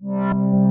Música